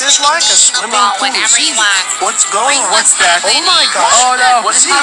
This is like a swimming pool. What's going on? What's that? Oh my God! Oh no. What is he